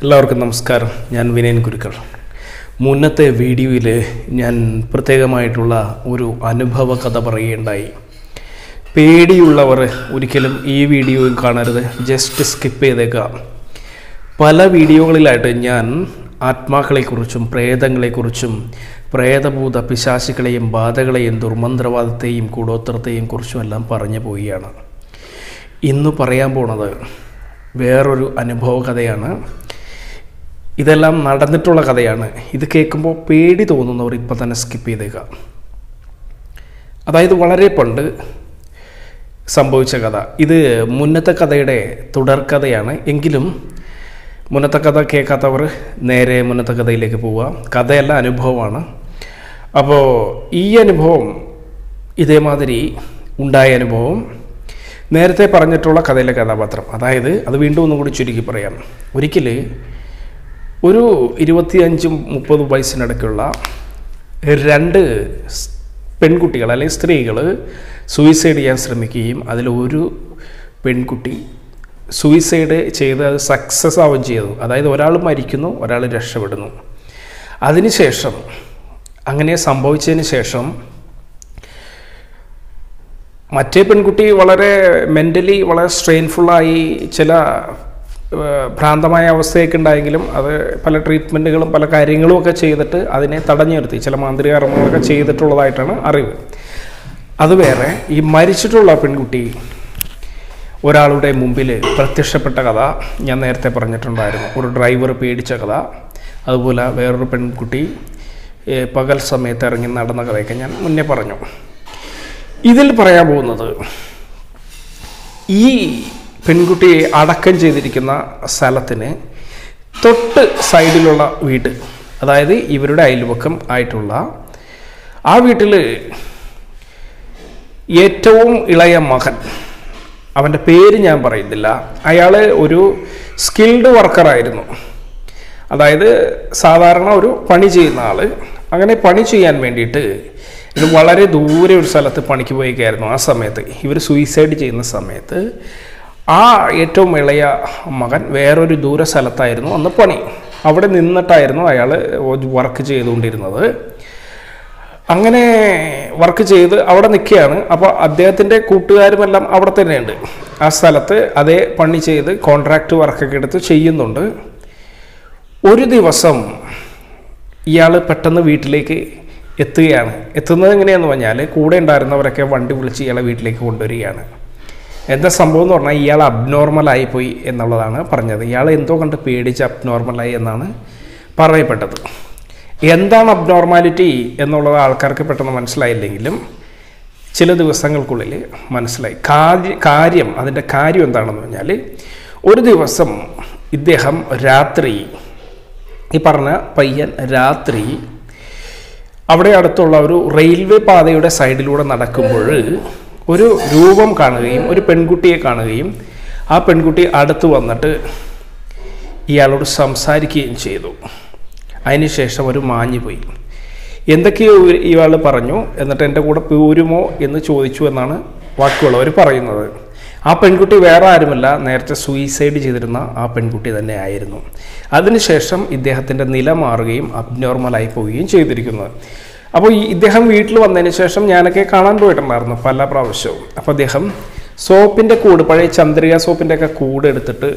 എല്ലാവർക്കും നമസ്കാരം. ഞാൻ വിനയൻ ഗുരുക്കൾ മുന്നത്തെ വീഡിയോയിൽ ഞാൻ പ്രത്യേകമായിട്ടുള്ള ഒരു അനുഭവ കഥ പറയുകയുണ്ടായി. പേടിയുള്ളവർ ഒരിക്കലും ഈ വീഡിയോയും കാണരുത്. ജസ്റ്റ് സ്കിപ്പ് ചെയ്തേക്കുക പല വീഡിയോകളിലായിട്ട് ഞാൻ ആത്മാക്കളെക്കുറിച്ചും പ്രേതങ്ങളെക്കുറിച്ചും പ്രേതഭൂത പിശാശികളെയും ബാധകളെയും ദുർമന്ത്രവാദത്തെയും കൂടോത്രത്തെയും കുറിച്ചും എല്ലാം പറഞ്ഞു പോവുകയാണ്. ഇന്ന് പറയാൻ പോണത് വേറൊരു അനുഭവ കഥയാണ്. ഇതെല്ലാം നടന്നിട്ടുള്ള കഥയാണ്. ഇത് കേൾക്കുമ്പോൾ പേടി തോന്നുന്നവർ ഇപ്പം തന്നെ സ്കിപ്പ് ചെയ്തേക്കുക അതായത് വളരെ പണ്ട് സംഭവിച്ച കഥ. ഇത് മുന്നത്തെ കഥയുടെ തുടർക്കഥയാണ് എങ്കിലും മുന്നത്തെ കഥ കേൾക്കാത്തവർ നേരെ മുന്നത്തെ കഥയിലേക്ക് പോവുക. കഥയല്ല അനുഭവമാണ്. അപ്പോൾ ഈ അനുഭവം ഇതേമാതിരി ഉണ്ടായ അനുഭവം നേരത്തെ പറഞ്ഞിട്ടുള്ള കഥയിലെ കഥാപാത്രം. അതായത് അത് വീണ്ടും ഒന്നും കൂടി ചുരുക്കി പറയാം. ഒരിക്കൽ ഒരു ഇരുപത്തിയഞ്ചും മുപ്പതും വയസ്സിനിടയ്ക്കുള്ള രണ്ട് പെൺകുട്ടികൾ അല്ലെങ്കിൽ സ്ത്രീകൾ സൂയിസൈഡ് ചെയ്യാൻ ശ്രമിക്കുകയും അതിലൊരു പെൺകുട്ടി സൂയിസൈഡ് ചെയ്ത് അത് സക്സസ് ആവുകയും ചെയ്തു. അതായത് ഒരാൾ മരിക്കുന്നു ഒരാൾ രക്ഷപ്പെടുന്നു. അതിനുശേഷം അങ്ങനെ സംഭവിച്ചതിന് ശേഷം മറ്റേ പെൺകുട്ടി വളരെ മെന്റലി വളരെ സ്ട്രെയിൻഫുള്ളായി ചില ഭ്രാന്തമായ അവസ്ഥയൊക്കെ ഉണ്ടായെങ്കിലും അത് പല ട്രീറ്റ്മെന്റുകളും പല കാര്യങ്ങളും ഒക്കെ ചെയ്തിട്ട് അതിനെ തടഞ്ഞു നിർത്തി ചില മാന്ത്രികർമ്മങ്ങളൊക്കെ ചെയ്തിട്ടുള്ളതായിട്ടാണ് അറിവ്. അത് വേറെ ഈ മരിച്ചിട്ടുള്ള പെൺകുട്ടി ഒരാളുടെ മുമ്പിൽ പ്രത്യക്ഷപ്പെട്ട കഥ ഞാൻ നേരത്തെ പറഞ്ഞിട്ടുണ്ടായിരുന്നു. ഒരു ഡ്രൈവർ പേടിച്ച കഥ. അതുപോലെ വേറൊരു പെൺകുട്ടി പകൽ സമയത്ത് ഇറങ്ങി നടന്ന കഥയൊക്കെ ഞാൻ മുന്നേ പറഞ്ഞു. ഇതിൽ പറയാൻ പോകുന്നത് ഈ പെൺകുട്ടിയെ അടക്കം ചെയ്തിരിക്കുന്ന സ്ഥലത്തിന് തൊട്ട് സൈഡിലുള്ള വീട് അതായത് ഇവരുടെ അയൽവക്കം ആയിട്ടുള്ള ആ വീട്ടിൽ ഏറ്റവും ഇളയ മകൻ അവന്റെ പേര് ഞാൻ പറയുന്നില്ല അയാൾ ഒരു സ്കിൽഡ് വർക്കറായിരുന്നു അതായത് സാധാരണ ഒരു പണി ചെയ്യുന്ന ആൾ അങ്ങനെ പണി ചെയ്യാൻ വേണ്ടിയിട്ട് വളരെ ദൂരെ ഒരു സ്ഥലത്ത് പണിക്ക് പോയിക്കായിരുന്നു ആ സമയത്ത്. ഇവർ സൂയിസൈഡ് ചെയ്യുന്ന സമയത്ത് ആ ഏറ്റവും ഇളയ മകൻ വേറൊരു ദൂര സ്ഥലത്തായിരുന്നു അന്ന് പണി. അവിടെ നിന്നിട്ടായിരുന്നു അയാൾ വർക്ക് ചെയ്തുകൊണ്ടിരുന്നത്. അങ്ങനെ വർക്ക് ചെയ്ത് അവിടെ നിൽക്കുകയാണ്. അപ്പോൾ അദ്ദേഹത്തിന്റെ കൂട്ടുകാരുമെല്ലാം അവിടെ തന്നെയുണ്ട്. ആ സ്ഥലത്ത് അതേ പണി ചെയ്ത് കോൺട്രാക്റ്റ് വർക്കൊക്കെ എടുത്ത് ചെയ്യുന്നുണ്ട്. ഒരു ദിവസം ഇയാൾ പെട്ടെന്ന് വീട്ടിലേക്ക് എത്തുകയാണ്. എത്തുന്നത് എങ്ങനെയാണെന്ന് പറഞ്ഞാൽ കൂടെ ഉണ്ടായിരുന്നവരൊക്കെ വണ്ടി വിളിച്ച് ഇയാളെ വീട്ടിലേക്ക് കൊണ്ടുവരികയാണ്. എന്താ സംഭവം എന്ന് പറഞ്ഞാൽ ഇയാൾ അബ്നോർമലായി പോയി എന്നുള്ളതാണ് പറഞ്ഞത്. ഇയാൾ എന്തോ കണ്ട് പേടിച്ച് അബ്നോർമലായി എന്നാണ് പറയപ്പെട്ടത്. എന്താണ് അബ്നോർമാലിറ്റി എന്നുള്ളത് ആൾക്കാർക്ക് പെട്ടെന്ന് മനസ്സിലായില്ലെങ്കിലും ചില ദിവസങ്ങൾക്കുള്ളിൽ മനസ്സിലായി. കാര്യം കാര്യം അതിന്റെ കാര്യം എന്താണെന്ന് പറഞ്ഞാൽ ഒരു ദിവസം ഇദ്ദേഹം രാത്രി ഈ പറഞ്ഞ പയ്യൻ രാത്രി അവിടെ അടുത്തുള്ള ഒരു റെയിൽവേ പാതയുടെ സൈഡിലൂടെ നടക്കുമ്പോൾ ഒരു രൂപം കാണുകയും ഒരു പെൺകുട്ടിയെ കാണുകയും ആ പെൺകുട്ടി അടുത്ത് വന്നിട്ട് ഇയാളോട് സംസാരിക്കുകയും ചെയ്തു. അതിനുശേഷം ഒരു മാഞ്ഞു പോയി. എന്തൊക്കെയോ ഇയാൾ പറഞ്ഞു. എന്നിട്ട് എന്റെ കൂടെ പോരുമോ എന്ന് ചോദിച്ചു എന്നാണ് വാക്കുകളവർ പറയുന്നത്. ആ പെൺകുട്ടി വേറെ ആരുമല്ല. നേരത്തെ സൂയിസൈഡ് ചെയ്തിരുന്ന ആ പെൺകുട്ടി തന്നെ ആയിരുന്നു. അതിനുശേഷം ഇദ്ദേഹത്തിന്റെ നില മാറുകയും അബ്നോർമലായി പോവുകയും ചെയ്തിരിക്കുന്നത് അപ്പോൾ ഈ ഇദ്ദേഹം വീട്ടിൽ വന്നതിന് ശേഷം ഞാനൊക്കെ കാണാൻ പോയിട്ടുണ്ടായിരുന്നു പല പ്രാവശ്യവും. അപ്പോൾ അദ്ദേഹം സോപ്പിന്റെ കൂട് പഴയ ചന്ദ്രിക സോപ്പിന്റെ ഒക്കെ കൂട് എടുത്തിട്ട്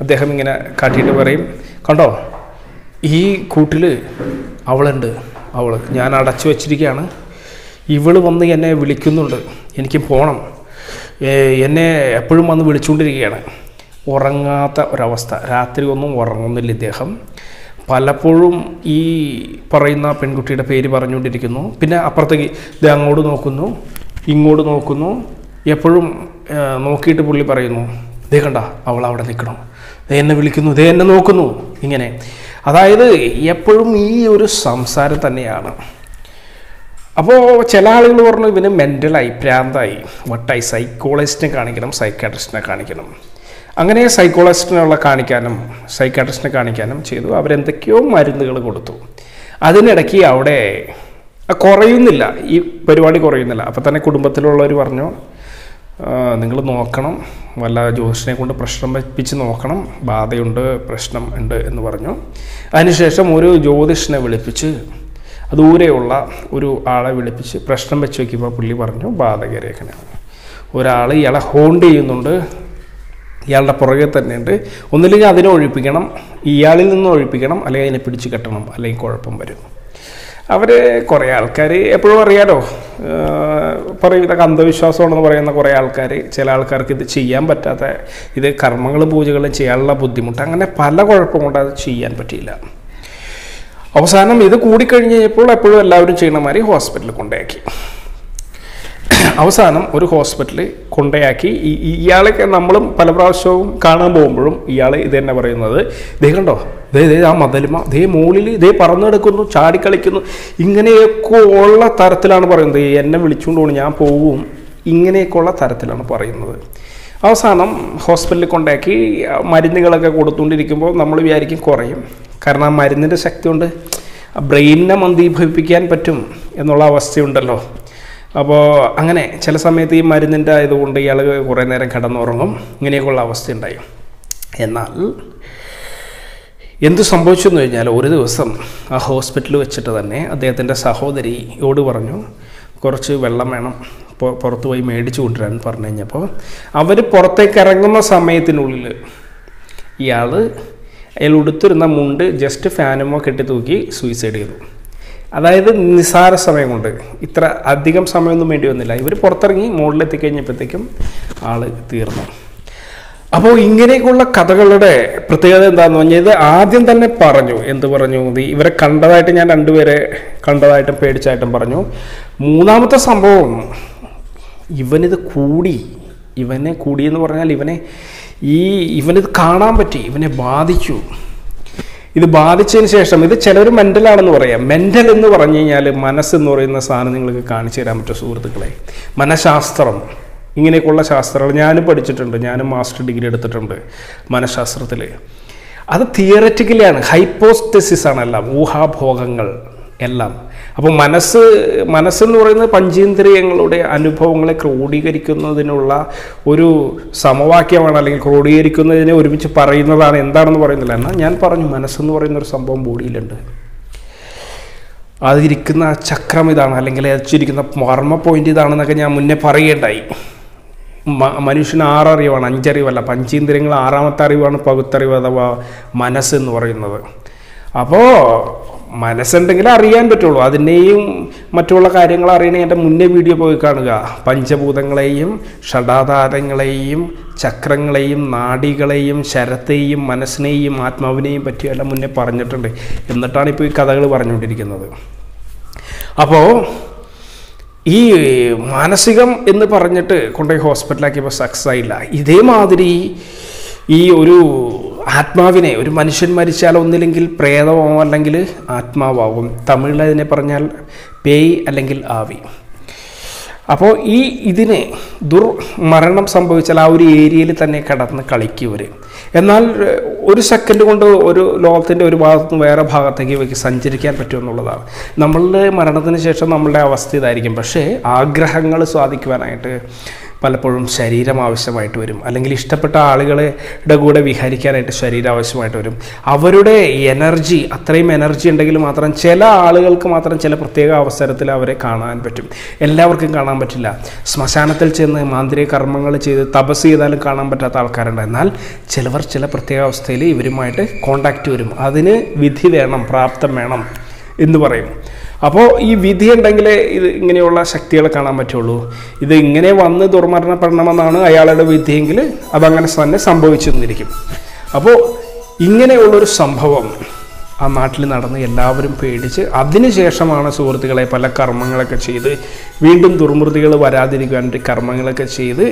അദ്ദേഹം ഇങ്ങനെ കാട്ടിയിട്ട് പറയും കണ്ടോ ഈ കൂട്ടിൽ അവളുണ്ട് അവൾ ഞാൻ അടച്ചു വച്ചിരിക്കുകയാണ്. ഇവൾ വന്ന് എന്നെ വിളിക്കുന്നുണ്ട്. എനിക്ക് പോകണം എന്നെ എപ്പോഴും വന്ന് വിളിച്ചുകൊണ്ടിരിക്കുകയാണ്. ഉറങ്ങാത്ത ഒരവസ്ഥ. രാത്രി ഒന്നും ഉറങ്ങുന്നില്ല ഇദ്ദേഹം. പലപ്പോഴും ഈ പറയുന്ന പെൺകുട്ടിയുടെ പേര് പറഞ്ഞുകൊണ്ടിരിക്കുന്നു. പിന്നെ അപ്പുറത്തേക്ക് ഇത് അങ്ങോട്ട് നോക്കുന്നു ഇങ്ങോട്ട് നോക്കുന്നു. എപ്പോഴും നോക്കിയിട്ട് പുള്ളി പറയുന്നു ദേ കണ്ട അവൾ അവിടെ നിൽക്കണം. ദേ എന്നെ വിളിക്കുന്നു ദേ എന്നെ നോക്കുന്നു. ഇങ്ങനെ. അതായത് എപ്പോഴും ഈ ഒരു സംസാരം തന്നെയാണ്. അപ്പോൾ ചില ആളുകൾ പറഞ്ഞു ഇവന് മെന്റലായി പ്രാന്തായി വട്ടായി സൈക്കോളജിസ്റ്റിനെ കാണിക്കണം സൈക്കാട്രിസ്റ്റിനെ കാണിക്കണം. അങ്ങനെ സൈക്കോളജിസ്റ്റിനുള്ള കാണിക്കാനും സൈക്കാട്രിസ്റ്റിനെ കാണിക്കാനും ചെയ്തു. അവരെന്തൊക്കെയോ മരുന്നുകൾ കൊടുത്തു. അതിനിടയ്ക്ക് അവിടെ കുറയുന്നില്ല. ഈ പരിപാടി കുറയുന്നില്ല. അപ്പോൾ തന്നെ കുടുംബത്തിലുള്ളവർ പറഞ്ഞു നിങ്ങൾ നോക്കണം. വല്ല ജ്യോതിഷനെ കൊണ്ട് പ്രശ്നം വെപ്പിച്ച് നോക്കണം. ബാധയുണ്ട് പ്രശ്നം ഉണ്ട് എന്ന് പറഞ്ഞു. അതിനുശേഷം ഒരു ജ്യോതിഷനെ വിളിപ്പിച്ച് ദൂരെയുള്ള ഒരു ആളെ വിളിപ്പിച്ച് പ്രശ്നം വെച്ച് നോക്കിയപ്പോൾ പുള്ളി പറഞ്ഞു ബാധകരേഖനാണ്. ഒരാൾ ഇയാളെ ഹോണ്ട് ചെയ്യുന്നുണ്ട്. ഇയാളുടെ പുറകെ തന്നെയുണ്ട്. ഒന്നില്ലെങ്കിൽ അതിനെ ഒഴിപ്പിക്കണം ഇയാളിൽ നിന്ന് ഒഴിപ്പിക്കണം അല്ലെങ്കിൽ അതിനെ പിടിച്ചു കെട്ടണം അല്ലെങ്കിൽ കുഴപ്പം വരും. അവർ കുറേ ആൾക്കാർ എപ്പോഴും അറിയാലോ പറയും ഇതൊക്കെ അന്ധവിശ്വാസമാണെന്ന് പറയുന്ന കുറേ ആൾക്കാർ ചില ആൾക്കാർക്ക് ഇത് ചെയ്യാൻ പറ്റാത്ത ഇത് കർമ്മങ്ങളും പൂജകളും ചെയ്യാനുള്ള ബുദ്ധിമുട്ട് അങ്ങനെ പല കുഴപ്പം കൊണ്ട് അത് ചെയ്യാൻ പറ്റിയില്ല. അവസാനം ഇത് കൂടിക്കഴിഞ്ഞ് കഴിഞ്ഞപ്പോൾ എപ്പോഴും എല്ലാവരും ചെയ്യണ മാതിരി ഹോസ്പിറ്റലിൽ കൊണ്ടുപോയി അവസാനം ഒരു ഹോസ്പിറ്റലിൽ കൊണ്ടയാക്കി. ഈ- ഇയാളൊക്കെ നമ്മളും പല പ്രാവശ്യവും കാണാൻ പോകുമ്പോഴും ഇയാൾ ഇത് തന്നെ പറയുന്നത് ദേ കണ്ടോ? ദേ ദേ ആ മതലുമ ദേ മുകളിൽ ദേ പറന്നെടുക്കുന്നു ചാടിക്കളിക്കുന്നു ഇങ്ങനെയൊക്കെ ഉള്ള തരത്തിലാണ് പറയുന്നത്. "ഏയ് എന്നെ വിളിച്ചുകൊണ്ട് പോകണം ഞാൻ പോവും. ഇങ്ങനെയൊക്കെ ഉള്ള തരത്തിലാണ് പറയുന്നത്. അവസാനം ഹോസ്പിറ്റലിൽ കൊണ്ടാക്കി മരുന്നുകളൊക്കെ കൊടുത്തുകൊണ്ടിരിക്കുമ്പോൾ നമ്മൾ വിചാരിക്കും കുറയും. കാരണം ആ മരുന്നിന്റെ ശക്തി കൊണ്ട് ബ്രെയിനിനെ മന്ദീഭവിപ്പിക്കാൻ പറ്റും എന്നുള്ള അവസ്ഥയുണ്ടല്ലോ. അപ്പോൾ അങ്ങനെ ചില സമയത്ത് ഈ മരുന്നിന്റെ ആയതുകൊണ്ട് ഇയാൾ കുറേ നേരം കിടന്നുറങ്ങും. ഇങ്ങനെയൊക്കെയുള്ള അവസ്ഥയുണ്ടായി എന്നാൽ എന്ത് സംഭവിച്ചു എന്ന് കഴിഞ്ഞാൽ ഒരു ദിവസം ആ ഹോസ്പിറ്റലിൽ വെച്ചിട്ട് തന്നെ അദ്ദേഹത്തിന്റെ സഹോദരിയോട് പറഞ്ഞു കുറച്ച് വെള്ളം വേണം. പുറത്തു പോയി മേടിച്ചു കൊണ്ടുവരാൻ പറഞ്ഞു കഴിഞ്ഞപ്പോൾ അവർ പുറത്തേക്ക് ഇറങ്ങുന്ന സമയത്തിനുള്ളിൽ ഇയാൾ അയാൾ ഉടുത്തിരുന്ന മുണ്ട് ജസ്റ്റ് ഫാനുമോ കെട്ടി തൂക്കി സൂയിസൈഡ് ചെയ്തു. അതായത് നിസാര സമയം കൊണ്ട്. ഇത്ര അധികം സമയമൊന്നും വേണ്ടി വന്നില്ല. ഇവർ പുറത്തിറങ്ങി മുകളിലെത്തി കഴിഞ്ഞപ്പോഴത്തേക്കും ആൾ തീർന്നു. അപ്പോൾ ഇങ്ങനെയൊക്കെയുള്ള കഥകളുടെ പ്രത്യേകത എന്താണെന്ന് പറഞ്ഞാൽ ഇത് ആദ്യം തന്നെ പറഞ്ഞു. എന്ത് പറഞ്ഞു? ഇവരെ കണ്ടതായിട്ട് ഞാൻ രണ്ടുപേരെ കണ്ടതായിട്ടും പേടിച്ചായിട്ടും പറഞ്ഞു. മൂന്നാമത്തെ സംഭവം ഇവനിത് കൂടി. ഇവനെ കൂടിയെന്ന് പറഞ്ഞാൽ ഇവനെ ഈ ഇവനിത് കാണാൻ പറ്റി. ഇവനെ ബാധിച്ചു. ഇത് ബാധിച്ചതിന് ശേഷം ഇത് ചിലർ മെന്റലാണെന്ന് പറയാം. മെന്റൽ എന്ന് പറഞ്ഞു കഴിഞ്ഞാൽ മനസ്സെന്ന് പറയുന്ന സാധനം നിങ്ങൾക്ക് കാണിച്ചു തരാൻ പറ്റും സുഹൃത്തുക്കളെ. മനഃശാസ്ത്രം. ഇങ്ങനെയൊക്കെയുള്ള ശാസ്ത്രങ്ങൾ ഞാനും പഠിച്ചിട്ടുണ്ട്. ഞാനും മാസ്റ്റർ ഡിഗ്രി എടുത്തിട്ടുണ്ട് മനഃശാസ്ത്രത്തിൽ അത് തിയററ്റിക്കലിയാണ് ഹൈപ്പോസ്തെസിസ് ആണ് എല്ലാം ഊഹാഭോഗങ്ങൾ എല്ലാം. അപ്പോൾ മനസ്സ് മനസ്സെന്ന് പറയുന്നത് പഞ്ചേന്ദ്രിയങ്ങളുടെ അനുഭവങ്ങളെ ക്രോഡീകരിക്കുന്നതിനുള്ള ഒരു സമവാക്യമാണ് അല്ലെങ്കിൽ ക്രോഡീകരിക്കുന്നതിനെ ഒരുമിച്ച് പറയുന്നതാണ് എന്താണെന്ന് പറയുന്നില്ല. എന്നാൽ ഞാൻ പറഞ്ഞു മനസ്സെന്ന് പറയുന്ന ഒരു സംഭവം ബോഡിയിലുണ്ട്. അതിരിക്കുന്ന ചക്രം ഇതാണ് അല്ലെങ്കിൽ അതിരിക്കുന്ന മർമ്മ പോയിന്റ് ഇതാണെന്നൊക്കെ ഞാൻ മുന്നേ പറയേണ്ടായി മനുഷ്യന് ആററിവാണ് അഞ്ചറിവല്ല പഞ്ചേന്ദ്രിയങ്ങൾ ആറാമത്തെ അറിവാണ് പകുത്തറിവ് അഥവാ മനസ്സെന്ന് പറയുന്നത്. അപ്പോൾ മനസ്സുണ്ടെങ്കിൽ അറിയാൻ പറ്റുള്ളൂ. അതിനെയും മറ്റുള്ള കാര്യങ്ങൾ അറിയണേ എന്റെ മുന്നേ വീഡിയോ പോയി കാണുക. പഞ്ചഭൂതങ്ങളെയും ഷടാധാരങ്ങളെയും ചക്രങ്ങളെയും നാടികളെയും ശരത്തെയും മനസ്സിനെയും ആത്മാവിനെയും പറ്റിയെല്ലാം മുന്നേ പറഞ്ഞിട്ടുണ്ട്. എന്നിട്ടാണ് ഇപ്പോൾ ഈ കഥകൾ പറഞ്ഞുകൊണ്ടിരിക്കുന്നത്. അപ്പോൾ ഈ മാനസികം എന്ന് പറഞ്ഞിട്ട് കൊണ്ടുപോയി ഹോസ്പിറ്റലാക്കിയപ്പോൾ സക്സസ് ആയില്ല. ഇതേമാതിരി ഈ ഒരു ആത്മാവിനെ ഒരു മനുഷ്യൻ മരിച്ചാൽ ഒന്നില്ലെങ്കിൽ പ്രേതമാവും അല്ലെങ്കിൽ ആത്മാവാകും. തമിഴിൽ അതിനെ പറഞ്ഞാൽ പേയ് അല്ലെങ്കിൽ ആവി. അപ്പോൾ ഈ ഇതിനെ ദുർമരണം സംഭവിച്ചാൽ ആ ഒരു ഏരിയയിൽ തന്നെ കടന്ന് കളിക്കുവർ എന്നാൽ ഒരു സെക്കൻഡ് കൊണ്ട് ഒരു ലോകത്തിന്റെ ഒരു ഭാഗത്ത് നിന്ന് വേറെ ഭാഗത്തേക്ക് ഇവയ്ക്ക് സഞ്ചരിക്കാൻ പറ്റുമെന്നുള്ളതാണ് നമ്മളുടെ മരണത്തിന് ശേഷം നമ്മളുടെ അവസ്ഥ ഇതായിരിക്കും. പക്ഷേ ആഗ്രഹങ്ങൾ സാധിക്കുവാനായിട്ട് പലപ്പോഴും ശരീരം ആവശ്യമായിട്ട് വരും. അല്ലെങ്കിൽ ഇഷ്ടപ്പെട്ട ആളുകളുടെ കൂടെ വിഹരിക്കാനായിട്ട് ശരീരം ആവശ്യമായിട്ട് വരും. അവരുടെ എനർജി അത്രയും എനർജി ഉണ്ടെങ്കിൽ മാത്രം ചില ആളുകൾക്ക് മാത്രം ചില പ്രത്യേക അവസരത്തിൽ അവരെ കാണാൻ പറ്റും. എല്ലാവർക്കും കാണാൻ പറ്റില്ല. ശ്മശാനത്തിൽ ചെന്ന് മാന്ത്രിക കർമ്മങ്ങൾ ചെയ്ത് തപസ് ചെയ്താലും കാണാൻ പറ്റാത്ത ആൾക്കാരുണ്ട്. എന്നാൽ ചിലവർ ചില പ്രത്യേക അവസ്ഥയിൽ ഇവരുമായിട്ട് കോണ്ടാക്റ്റ് വരും. അതിന് വിധി വേണം പ്രാപ്തം വേണം എന്ന് പറയും. അപ്പോൾ ഈ വിധി ഉണ്ടെങ്കിലേ ഇത് ഇങ്ങനെയുള്ള ശക്തികളെ കാണാൻ പറ്റുള്ളൂ. ഇത് ഇങ്ങനെ വന്ന് ദുർമരണപ്പെടണമെന്നാണ് അയാളുടെ വിധിയെങ്കിൽ അതങ്ങനെ തന്നെ സംഭവിച്ചു തന്നിരിക്കും അപ്പോൾ ഇങ്ങനെയുള്ളൊരു സംഭവം ആ നാട്ടിൽ നടന്ന് എല്ലാവരും പേടിച്ച് അതിനുശേഷമാണ് സുഹൃത്തുക്കളെ പല കർമ്മങ്ങളൊക്കെ ചെയ്ത് വീണ്ടും ദുർമൃതികൾ വരാതിരിക്കാൻ വേണ്ടി കർമ്മങ്ങളൊക്കെ ചെയ്ത്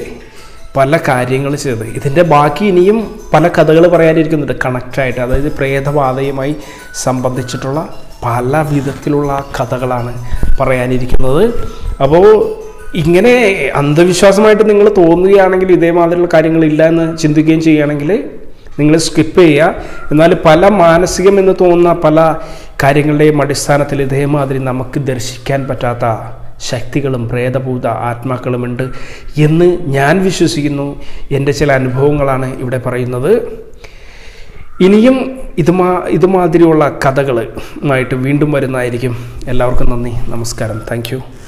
പല കാര്യങ്ങൾ ചെയ്തത്. ഇതിന്റെ ബാക്കി ഇനിയും പല കഥകൾ പറയാനിരിക്കുന്നുണ്ട്. കണക്റ്റായിട്ട് അതായത് പ്രേതബാധയുമായി സംബന്ധിച്ചിട്ടുള്ള പല വിധത്തിലുള്ള കഥകളാണ് പറയാനിരിക്കുന്നത്. അപ്പോൾ ഇങ്ങനെ അന്ധവിശ്വാസമായിട്ട് നിങ്ങൾ തോന്നുകയാണെങ്കിൽ ഇതേമാതിരിയുള്ള കാര്യങ്ങളില്ല എന്ന് ചിന്തിക്കുകയും ചെയ്യുകയാണെങ്കിൽ നിങ്ങൾ സ്കിപ്പ് ചെയ്യുക. എന്നാൽ പല മാനസികം എന്ന് തോന്നുന്ന പല കാര്യങ്ങളുടെയും അടിസ്ഥാനത്തിൽ ഇതേമാതിരി നമുക്ക് ദർശിക്കാൻ പറ്റാത്ത ശക്തികളും പ്രേതഭൂത ആത്മാക്കളുമുണ്ട് എന്ന് ഞാൻ വിശ്വസിക്കുന്നു. എന്റെ ചില അനുഭവങ്ങളാണ് ഇവിടെ പറയുന്നത്. ഇനിയും ഇതുമാ ഇതുമാതിരിയുള്ള കഥകളുമായിട്ട് വീണ്ടും വരുന്നതായിരിക്കും. എല്ലാവർക്കും നന്ദി. നമസ്കാരം. താങ്ക്